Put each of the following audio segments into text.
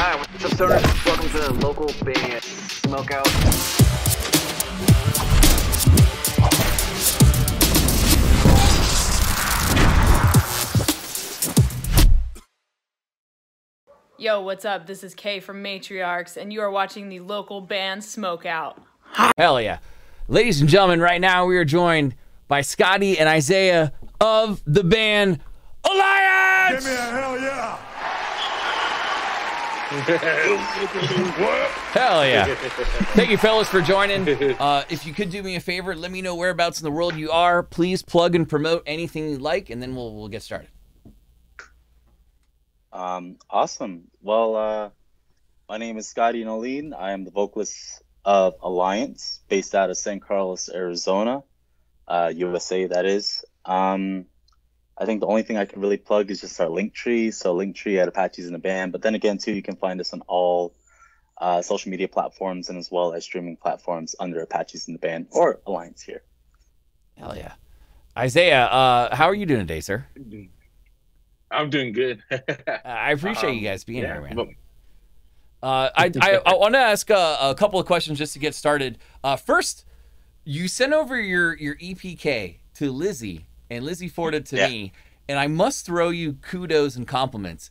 Hi, what's up, stoners? Welcome to the local band Smokeout. Yo, what's up? This is Kay from Matriarchs, and you are watching the local band Smokeout. Hell yeah. Ladies and gentlemen, right now we are joined by Scotty and Isaiah of the band Alliance! Give me a hell yeah! Hell yeah. Thank you, fellas, for joining. Uh, if you could do me a favor, let me know whereabouts in the world you are. Please plug and promote anything you like, and then we'll, we'll get started. Um, awesome. Well, uh, my name is Scotty Nolene. I am the vocalist of Alliance, based out of San Carlos, Arizona, uh, USA. That is. Um, I think the only thing I can really plug is just our link tree. So link tree at Apaches in the band. But then again, too, you can find us on all uh, social media platforms and as well as streaming platforms under Apaches in the band or Alliance here. Hell yeah. Isaiah, uh, how are you doing today, sir? I'm doing good. I appreciate Um, you guys being yeah, here, man. but- Uh, I, I, I want to ask a, a couple of questions just to get started. Uh, first, you sent over your, your EPK to Lizzie, and Lizzie forwarded to Yeah. me, and I must throw you kudos and compliments.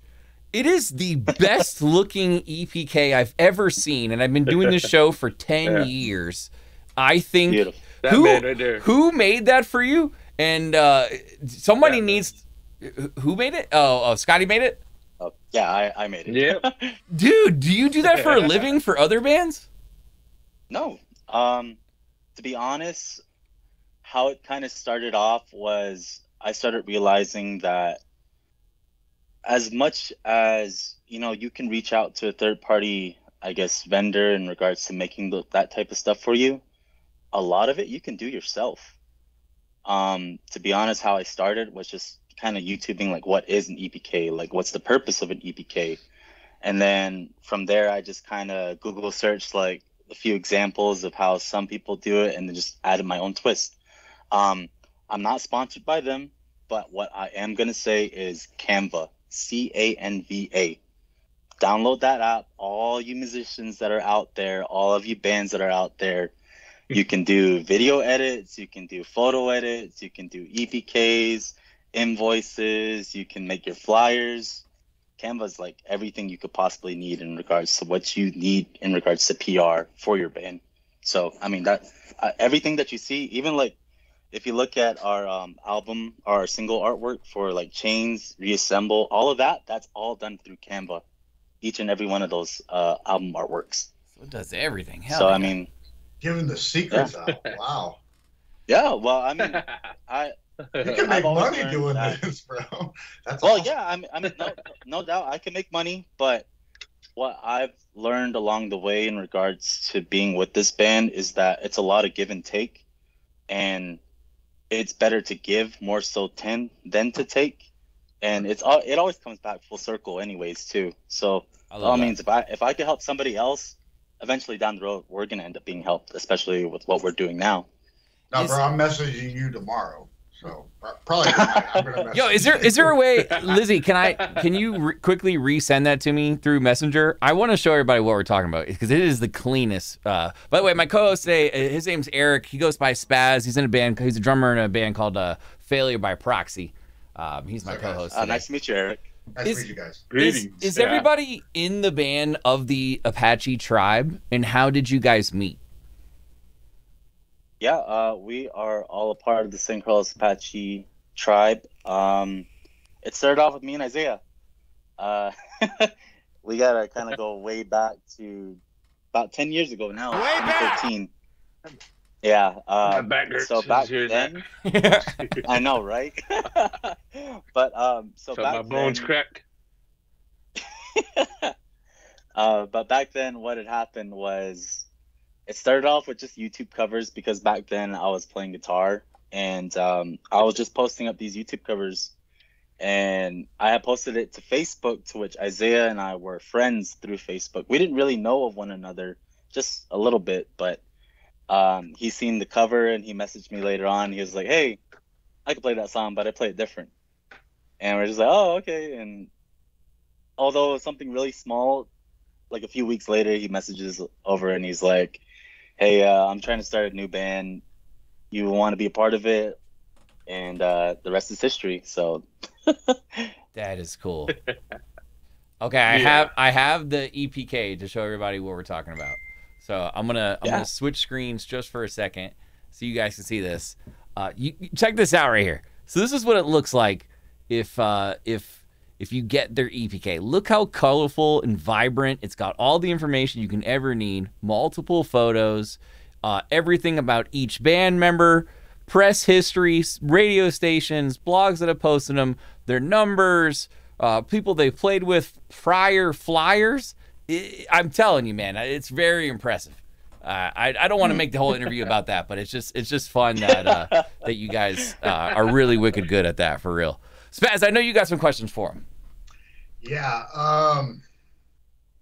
It is the best looking EPK I've ever seen, and I've been doing this show for 10 Yeah. years. I think Beautiful. That who, right who made that for you? And uh, somebody Yeah. needs. who- Who made it? Oh, oh, Scotty made it? Oh, yeah, I, I made it. Yeah. Dude, do you do that for a living for other bands? No. Um, to be honest, how it kind of started off was I started realizing that as much as you know, you can reach out to a third party, I guess, vendor in regards to making the, that type of stuff for you. A lot of it you can do yourself. Um, to be honest, how I started was just kind of YouTubing like what is an EPK, like what's the purpose of an EPK, and then from there I just kind of Google searched like a few examples of how some people do it and then just added my own twist. Um, I'm not sponsored by them, but what I am going to say is Canva, C A N V A. Download that app. All you musicians that are out there, all of you bands that are out there, you can do video edits, you can do photo edits, you can do EPKs, invoices, you can make your flyers. Canva's like everything you could possibly need in regards to what you need in regards to PR for your band. So, I mean that uh, everything that you see, even like if you look at our um, album, our single artwork for like chains, reassemble, all of that, that's all done through Canva. Each and every one of those uh, album artworks. So it does everything. Hell so yeah. I mean, Giving the secrets out. Wow. yeah. Well, I mean, I You can make money doing that- this, bro. That's Well, awesome. yeah, I mean, I mean, no, no doubt, I can make money, but what I've learned along the way in regards to being with this band is that it's a lot of give and take, and it's better to give more so ten than to take, and it's all it always comes back full circle, anyways, too. So, by all that. means, if I if I could help somebody else, eventually down the road, we're gonna end up being helped, especially with what we're doing now. No, Is- bro, I'm messaging you tomorrow. So probably I'm gonna Yo, is there is there a way, Lizzie? Can I can you re- quickly resend that to me through Messenger? I want to show everybody what we're talking about because it is the cleanest. Uh, by the way, my co-host today, uh, his name's Eric. He goes by Spaz. He's in a band. He's a drummer in a band called uh, Failure by Proxy. Um, he's my Okay. co-host. Uh, nice to meet you, Eric. Nice is- to meet you guys. Is, Greetings. is Yeah. everybody in the band of the Apache tribe, and how did you guys meet? Yeah, uh, we are all a part of the San Carlos Apache tribe. Um, it started off with me and Isaiah. Uh, we gotta kind of go way back to about ten years ago now. Way back! 2013. Yeah. Uh, back so back then. I know, right? but um, so, So back my bones then, crack. uh, but back then, what had happened was it started off with just YouTube covers because back then I was playing guitar and um, I was just posting up these YouTube covers. And I had posted it to Facebook, to which Isaiah and I were friends through Facebook. We didn't really know of one another, just a little bit, but um, he seen the cover and he messaged me later on. He was like, "Hey, I could play that song, but I play it different." And we're just like, "Oh, okay." And although something really small, like a few weeks later, he messages over and he's like, "Hey, uh, I'm trying to start a new band. You want to be a part of it?" And uh, the rest is history. So That is cool. Okay, I Yeah. have I have the EPK to show everybody what we're talking about. So I'm gonna I'm Yeah. gonna switch screens just for a second so you guys can see this. Uh, you, you- check this out right here. So this is what it looks like if uh, if if you get their EPK. Look how colorful and vibrant. It's got all the information you can ever need, multiple photos, uh, everything about each band member, press history, radio stations, blogs that have posted them, their numbers, uh, people they've played with, prior flyers. I'm telling you, man, it's very impressive. Uh, I, I don't want to make the whole interview about that, but it's just it's just fun that uh, that you guys uh, are really wicked good at that for real. Spaz, I know you got some questions for him. Yeah. Um,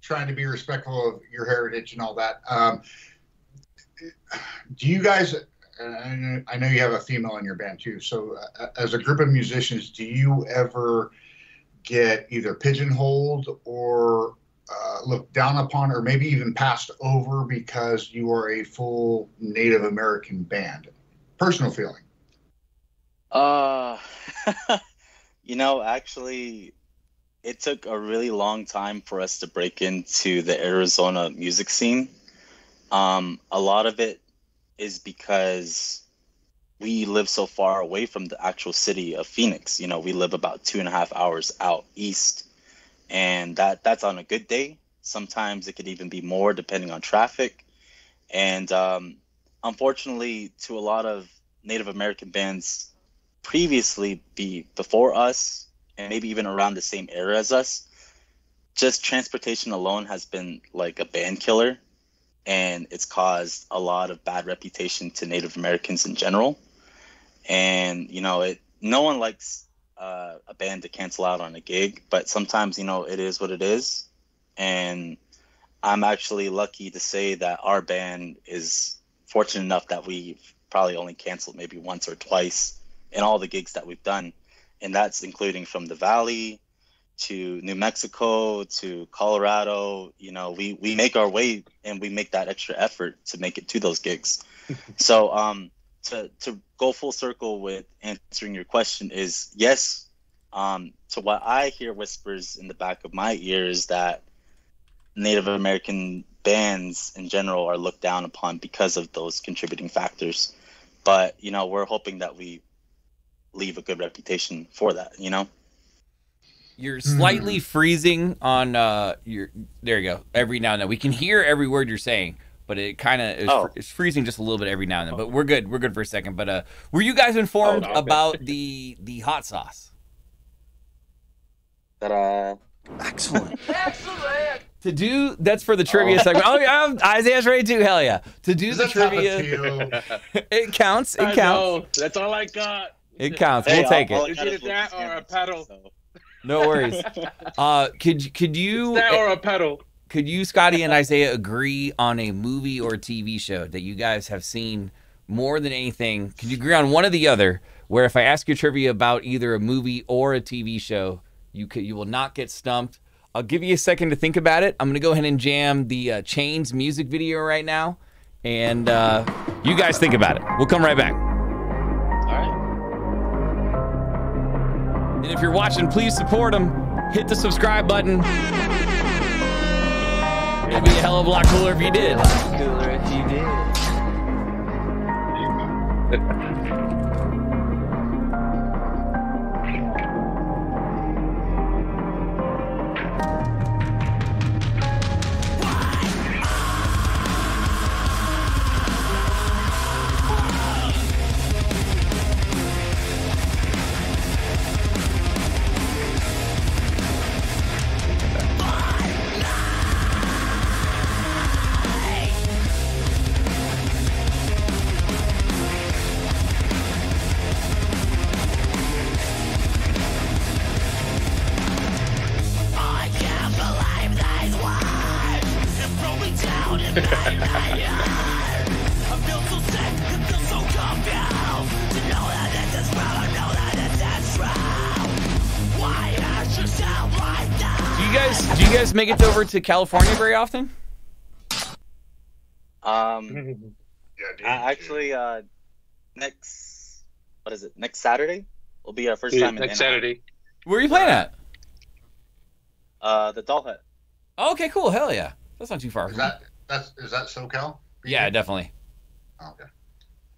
trying to be respectful of your heritage and all that. Um, do you guys? I know- I know you have a female in your band too. So, uh, as a group of musicians, do you ever get either pigeonholed or uh, looked down upon, or maybe even passed over because you are a full Native American band? Personal feeling. Uh, you know, actually, it took a really long time for us to break into the Arizona music scene. Um, a lot of it is because we live so far away from the actual city of Phoenix. You know, we live about two and a half hours out east, and that that's on a good day. Sometimes it could even be more depending on traffic. And um, unfortunately, to a lot of Native American bands previously be before us and maybe even around the same era as us just transportation alone has been like a band killer. And it's caused a lot of bad reputation to native americans in general. And you know it no one likes uh, a band to cancel out on a gig but sometimes you know it is what it is. And i'm actually lucky to say that our band is fortunate enough that we've probably only canceled maybe once or twice in all the gigs that we've done. And that's including from the Valley to New Mexico to Colorado. You know, we, we make our way and we make that extra effort to make it to those gigs. so um, to, to go full circle with answering your question is yes. Um, to what I hear whispers in the back of my ear is that Native American bands in general are looked down upon because of those contributing factors. But you know, we're hoping that we leave a good reputation for that. You know. You're slightly freezing on uh your there you go. Every now and then we can hear every word you're saying, but it kind of is Oh. it's freezing just a little bit every now and then. But we're good. We're good for a second. But uh were you guys informed Oh, no. about the the hot sauce? That uh, To do that's for the trivia segment. Oh yeah, Isaiah's ready too. Hell yeah! To do Does the that have a trivia, it counts. It I counts. know. That's all I got. It counts. hey, We'll take all- all it. I Is got it is what that the or a pedal? so. No worries. Uh, could could you That or a pedal. could you Scotty and Isaiah agree on a movie or TV show that you guys have seen more than anything? Could you agree on one or the other? Where if I ask you trivia about either a movie or a TV show, you could you will not get stumped. I'll give you a second to think about it. I'm gonna go ahead and jam the uh, Chains music video right now, and uh, you guys think about it. We'll come right back. And if you're watching, please support them. Hit the subscribe button. It'd be a hell of a lot cooler if you did. Cooler if you did. guys do you make it over to California very often? Um, Yeah, dude. I actually, uh, next what is it? Next Saturday will be our first Yeah, time in next Anaheim. Saturday. Where are you playing at? Uh, the Doll Hut. Oh, okay, cool. Hell yeah. That's not too far. Is that that's is that SoCal? Yeah, definitely. Oh, okay.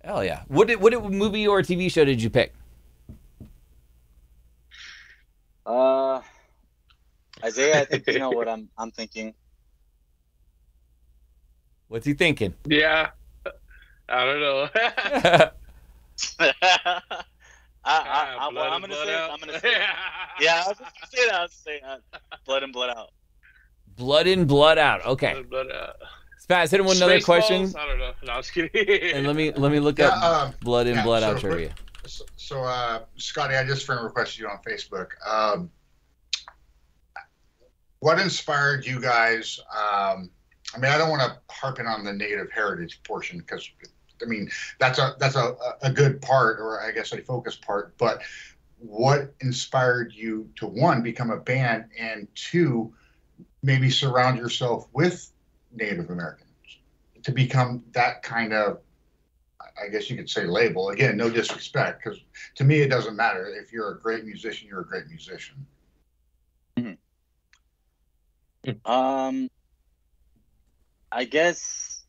Hell yeah. What did, what did, movie or TV show did you pick? Uh, Isaiah, I think you know what I'm. I'm thinking. What's he thinking? Yeah. I don't know. I, I, I, well, I'm gonna say. out. I'm gonna say. Yeah, I was just gonna say that. I was saying uh, blood and blood out. blood in, blood out. Okay. and blood out. Spaz, hit him with another Spaceballs? question. I don't know. No, I was kidding. And let me let me look Yeah, up um, blood in, yeah, blood so out quick- trivia. So, so uh, Scotty, I just friend requested you on Facebook. Um, what inspired you guys? Um, I mean, I don't want to harp in on the native heritage portion because, I mean, that's a that's a, a good part, or I guess a focus part. But what inspired you to one become a band, and two, maybe surround yourself with Native Americans to become that kind of I guess you could say label. Again, no disrespect, because to me it doesn't matter. If you're a great musician, you're a great musician. Um, I guess.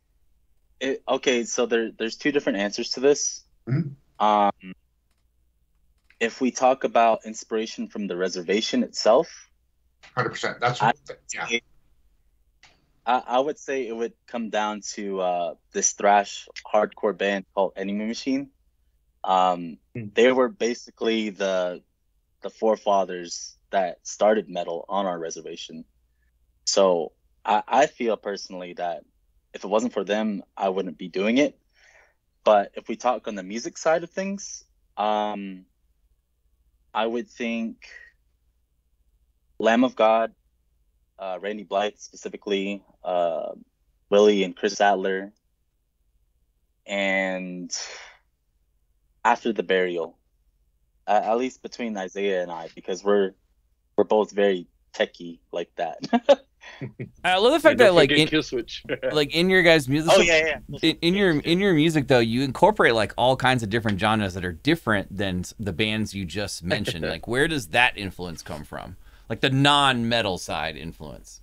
It, okay, so there there's two different answers to this. Mhm. Um, if we talk about inspiration from the reservation itself, Hundred percent. That's I- yeah. it- I, I would say it would come down to uh, this thrash hardcore band called Enemy Machine. Um, Hmm. they were basically the the forefathers that started metal on our reservation. So I, I feel personally that if it wasn't for them, I wouldn't be doing it. But if we talk on the music side of things, um, I would think Lamb of God, uh, Randy Blythe specifically, uh, Willie and Chris Adler, and after the burial, uh, at least between Isaiah and I, because we're we're both very techie like that. I love the fact that like in, like in your guys' music. oh yeah, yeah. in, in your in your music though you incorporate like all kinds of different genres that are different than the bands you just mentioned like where does that influence come from like the non-metal side influence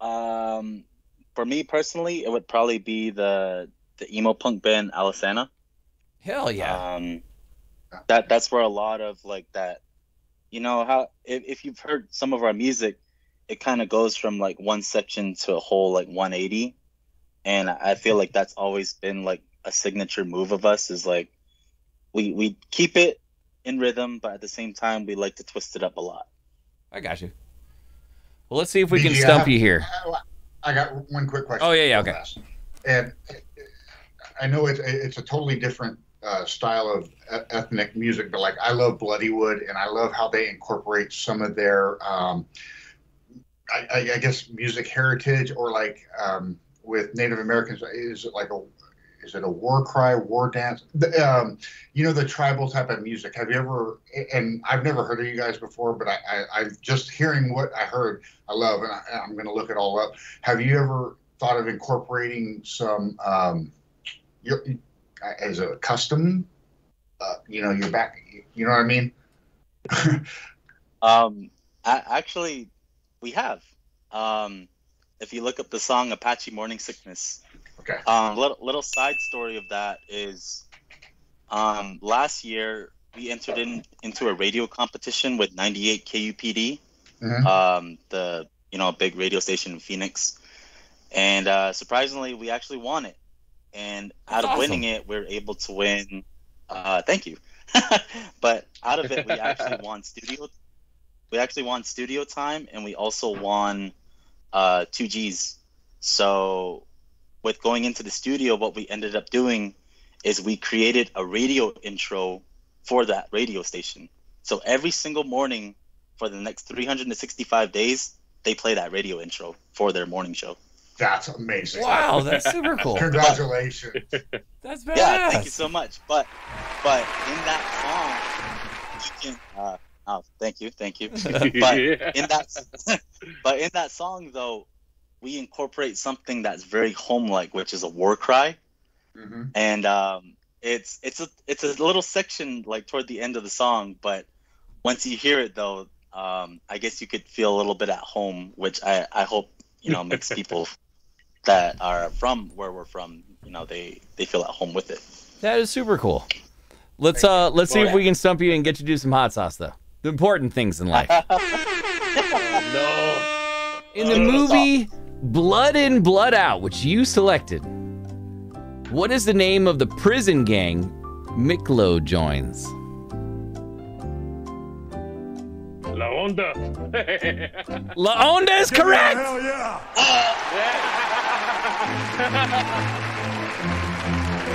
Um, for me personally, it would probably be the the emo punk band Alesana. hell yeah Um, that that's where a lot of like that, you know how if, if you've heard some of our music, it kind of goes from like one section to a whole like 180, and I I feel like that's always been like a signature move of us is like we we keep it in rhythm, but at the same time we like to twist it up a lot. i got you well let's see if we can BG, stump have- you here I got one quick question. Oh, yeah, yeah, real okay. And I know it's it's a totally different uh, style of ethnic music, but like I love Bloodywood, and I love how they incorporate some of their, um, I, I, guess, music heritage, or like um, with Native Americans, is it like a is it a war cry, war dance? The, um, you know, the tribal type of music. Have you ever? And I've never heard of you guys before, but I, I, I just hearing what I heard, I love, and I, I'm going to look it all up. Have you ever thought of incorporating some, um, your, as a custom? Uh, you know, you're back. You know what I mean? Um, I, actually, we have. Um, if you look up the song Apache Morning Sickness, Okay. um, little little side story of that is, um, last year we entered in into a radio competition with 98 KUPD, Mhm. um, the you know big radio station in Phoenix, and uh, surprisingly we actually won it. And out That's of winning it, we are able to win. Uh, thank you. but out of it, we actually won studio. We actually won studio time, and we also won uh, two Gs. So, with going into the studio, what we ended up doing is we created a radio intro for that radio station. So every single morning for the next 365 days, they play that radio intro for their morning show. That's amazing. wow that's super cool Congratulations. that's badass Yeah, thank you so much. But but in that song, you can uh, Oh, thank you, thank you. but in that, but in that song though, we incorporate something that's very home-like, which is a war cry, hmm and um, it's it's a it's a little section like toward the end of the song. But once you hear it though, um, I guess you could feel a little bit at home, which I I hope you know makes people that are from where we're from, you know, they they feel at home with it. That is super cool. Let's uh let's see if we can stump you and get you to do some hot sauce though. The important things in life. no. In the movie Blood In, Blood Out, which you selected, what is the name of the prison gang Miklo joins? La onda. La Onda is correct!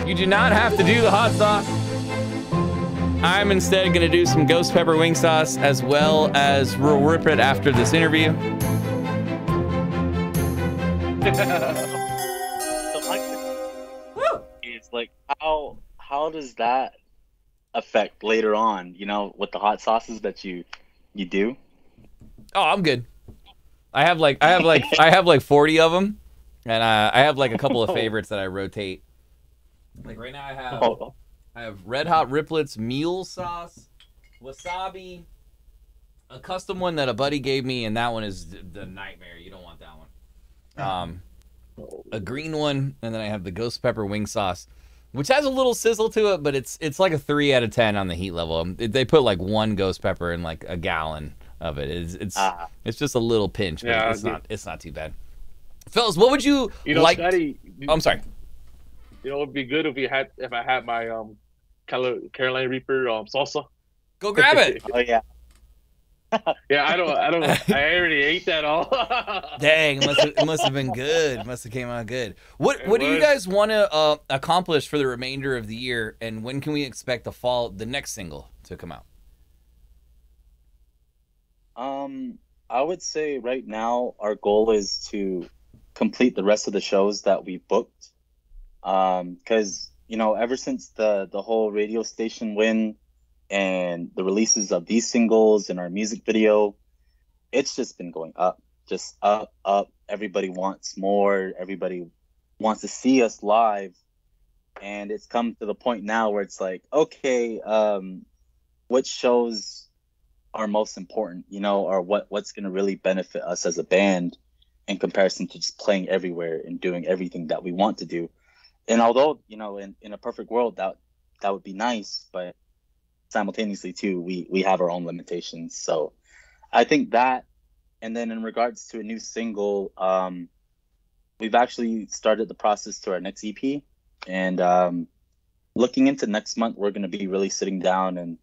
You do not have to do the hot sauce. I'm instead going to do some ghost pepper wing sauce as well as we'll rip it after this interview. it's like how how does that affect later on? You know, with the hot sauces that you you do. Oh, I'm good. I have like I have like I have like 40 of them, and uh, I have like a couple of favorites that I rotate. Like right now, I have Oh, I have Red Hot Riplets meal sauce, wasabi, a custom one that a buddy gave me, and that one is the, nightmare. You don't want that one. Um, a green one, and then I have the ghost pepper wing sauce, which has a little sizzle to it, but it's it's like a three out of ten on the heat level. Um, They put like one ghost pepper in like a gallon of it. It's it's, Ah. it's just a little pinch, but Yeah, it's not it's not too bad. Fellas, what would you, You know, like? Scotty, Oh, I'm sorry. you know, it'd be good if we had if I had my um Calo- Carolina Reaper um salsa. Go grab it. oh yeah. Yeah, I don't, I don't, I already ate that all. Dang, it must have, it must have been good. Must have came out good. What It What do you guys want to uh, accomplish for the remainder of the year, and when can we expect the fall the next single to come out? Um, I would say right now our goal is to complete the rest of the shows that we booked. Um, because you know, ever since the the whole radio station win and the releases of these singles and our music video, it's just been going up, just up, up. Everybody wants more. Everybody wants to see us live, and it's come to the point now where it's like, okay, um, what shows are most important, you know, or what what's going to really benefit us as a band in comparison to just playing everywhere and doing everything that we want to do. And although, you know, in, in a perfect world that that would be nice, but simultaneously too, we we have our own limitations. So I think that and then in regards to a new single, um we've actually started the process to our next EP and um looking into next month we're going to be really sitting down and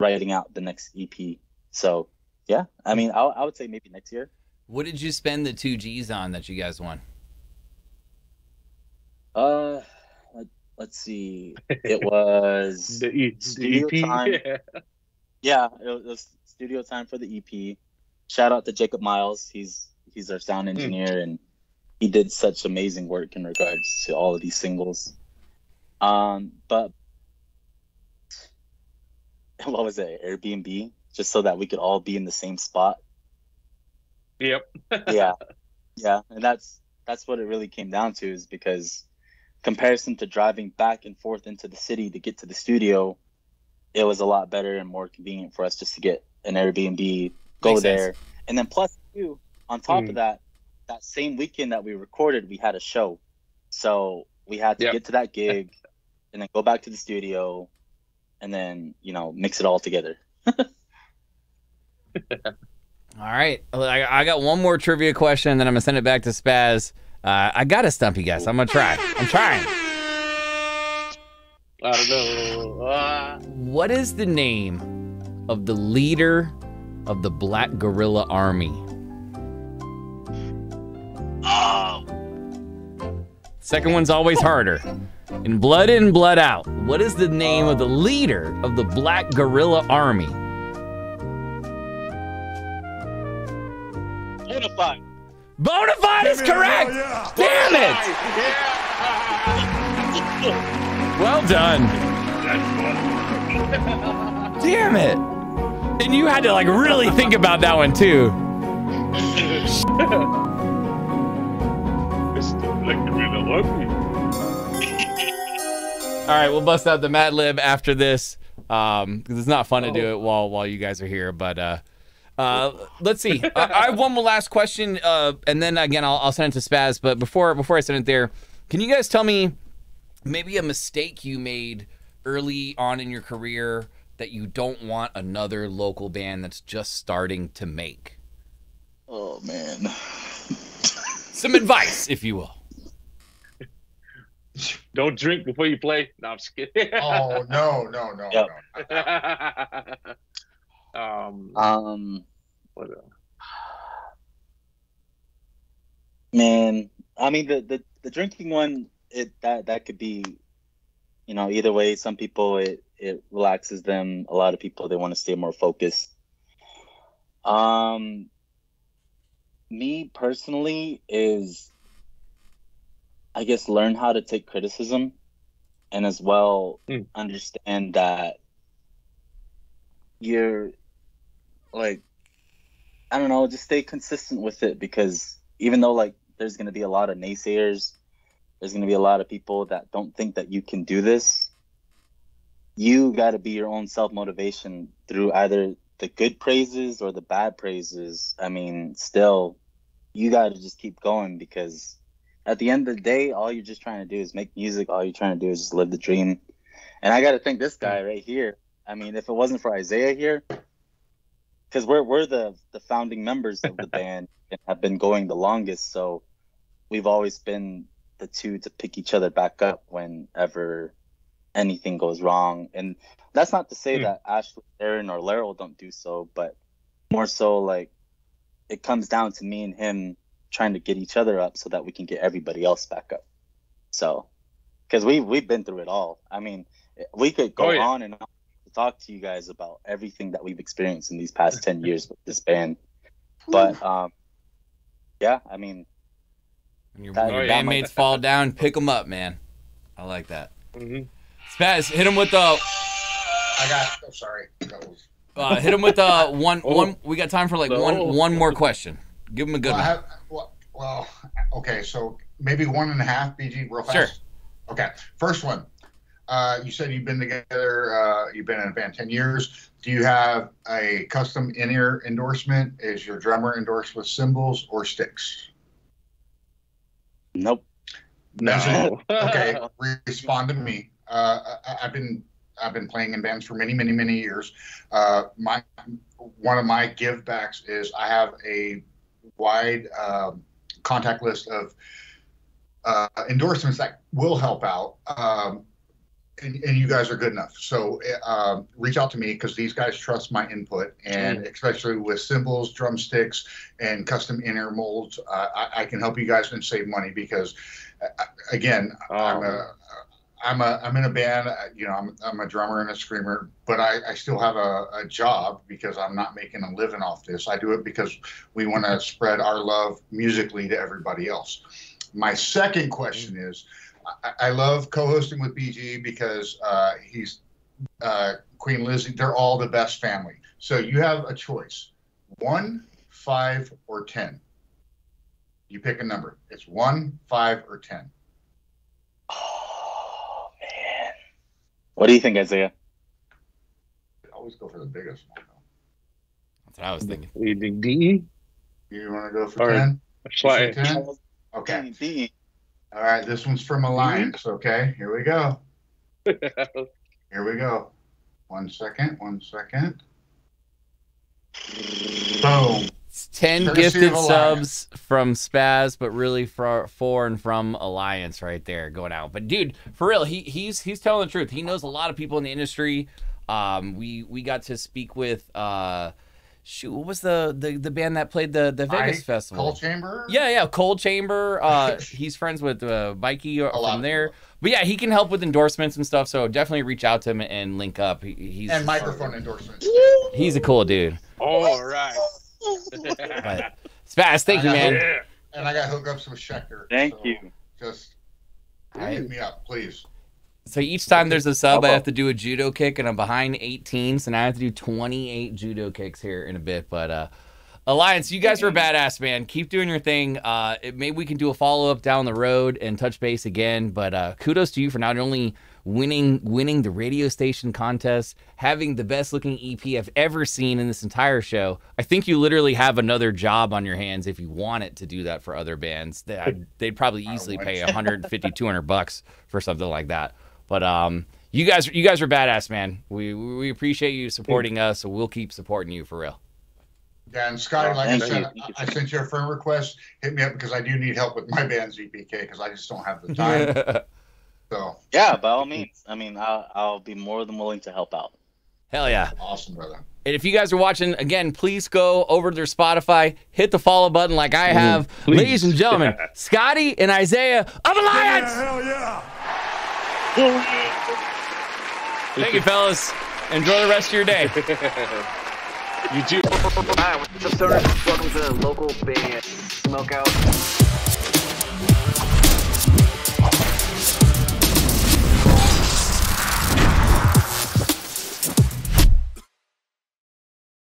writing out the next EP. So, yeah, I mean, I, I would say maybe next year. What did you spend the two G's on that you guys won? Uh, let, let's see. It was the, the Studio EP. time. Yeah. yeah, it was studio time for the EP. Shout out to Jacob Miles. He's he's our sound engineer and he did such amazing work in regards to all of these singles. Um, but what was it? Airbnb, just so that we could all be in the same spot. Yep. yeah yeah and that's that's what it really came down to is because comparison to driving back and forth into the city to get to the studio it was a lot better and more convenient for us just to get an airbnb go Makes sense. there and then plus too on top Mm. of that that same weekend that we recorded we had a show so we had to Yep. get to that gig and then go back to the studio and then you know mix it all together All right, I, I got one more trivia question, then I'm gonna send it back to Spaz. Uh, I gotta stump you guys. I'm gonna try. I'm trying. I don't know. Ah. What is the name of the leader of the Black Guerrilla Army? oh Second one's always harder. In Blood In, Blood Out, what is the name of the leader of the Black Guerrilla Army? Bonafide. Bonafide is correct! Damn it! Yeah. Well done. Damn it! And you had to like really think about that one too. It's like really ugly. All right, we'll bust out the Mad Lib after this. Um, because it's not fun to do it while while you guys are here. But uh, uh, let's see. I, I have one more last question. Uh, and then again, I'll, I'll send it to Spaz. But before before I send it there, can you guys tell me maybe a mistake you made early on in your career that you don't want another local band that's just starting to make? Oh man. Some advice, if you will. Don't drink before you play. No, I'm just kidding. Oh no, no, no, Yep. no. um, Um, what, uh, man, I mean the the the drinking one, it that that could be, you know, either way. Some people it it relaxes them. A lot of people they want to stay more focused. Um, me personally is, I guess, learn how to take criticism, and as well Hmm. understand that you're like I don't know, just stay consistent with it because even though like there's gonna be a lot of naysayers, there's gonna be a lot of people that don't think that you can do this. You gotta be your own self motivation through either the good praises or the bad praises. I mean, still you gotta just keep going because at the end of the day, all you're just trying to do is make music, all you're trying to do is just live the dream. And I gotta thank this guy right here. I mean, if it wasn't for Isaiah here, because we're we're the the founding members of the band and have been going the longest, so we've always been the two to pick each other back up whenever anything goes wrong. And that's not to say Hmm. that Ashley, Aaron, or Laryl don't do so, but more so like it comes down to me and him trying to get each other up so that we can get everybody else back up. So, because we we've been through it all. I mean, we could go Oh, yeah. on and on talk to you guys about everything that we've experienced in these past 10 years with this band but um yeah i mean When your, That- when your that bandmates fall down, pick them up, man. I like that. mhm. Spaz, hit him with the I got. Oh, sorry. Was. uh, hit him with the one Oh. one. We got time for like No. one one more question. Give him a good Well, I one. have, well, well, okay, so maybe one and a half, BG, real fast. Sure. Okay, first one. Uh, you said you've been together. Uh, you've been in a band ten years. Do you have a custom in-ear endorsement? Is your drummer endorsed with cymbals or sticks? nope No. okay, respond to me. Uh, I, I've been I've been playing in bands for many, many, many years. Uh, my one of my give backs is I have a wide um, contact list of uh, endorsements that will help out. Um, and, and you guys are good enough. So um, reach out to me because these guys trust my input, and especially with cymbals, drumsticks, and custom inner molds, uh, I, I can help you guys and save money because, uh, again, I'm Um, a I'm a I'm in a band. uh, You know, I'm I'm a drummer and a screamer, but I, I still have a, a job because I'm not making a living off this. I do it because we want to spread our love musically to everybody else. My second question is, I, I love co-hosting with BG because uh, he's uh, Queen Lizzie. They're all the best family. So you have a choice: one, five, or ten. You pick a number. It's one, five, or ten. oh man what do you think isaiah I Always go for the biggest one. though. That's what I was thinking. You think D? You want to go for 10? Try Say 10? Okay. D. All right. This one's from Alliance. Okay. Here we go. Here we go. One second. One second. Boom. It's ten Courtesy gifted subs from Spaz, but really for for and from Alliance right there going out. But dude, for real, he he's he's telling the truth. He knows a lot of people in the industry. Um, we we got to speak with uh, shoot, what was the the, the band that played the the Vegas I- festival? Cold Chamber? Yeah, yeah, Cold Chamber. Uh, he's friends with uh, Mikey A from there. But yeah, he can help with endorsements and stuff. So definitely reach out to him and link up. He, he's And microphone endorsements. He's a cool dude. All right. But Spaz, thank you, I got man. Yeah. And I got hookups with Schecter. thank so you Just All right. hit me up, please. So each time there's a sub, I have to do a judo kick, and I'm behind 18, so now I have to do 28 judo kicks here in a bit. But uh, Alliance, you guys are badass, man. Keep doing your thing. Uh, it, maybe we can do a follow up down the road and touch base again. But uh, kudos to you for not only winning winning the radio station contest, having the best looking EP I've ever seen in this entire show. I think you literally have another job on your hands if you want it to do that for other bands. They, they'd probably easily pay 150, 200 bucks for something like that. But um, you guys, you guys are badass, man. We we appreciate you supporting us, so we'll keep supporting you for real. Yeah, and Scotty, Oh, like I said, you. I I sent you a friend request. Hit me up because I do need help with my band's EPK because I just don't have the time. so Yeah, by all means. I mean, I'll, I'll be more than willing to help out. Hell yeah! awesome, brother. And if you guys are watching again, please go over to their Spotify, hit the follow button like I have. please. Ladies and gentlemen, Scotty and Isaiah of Alliance. Thank you, fellas. Enjoy the rest of your day. You too. Hi, what's up, stoners? Welcome to the local band Smokeout.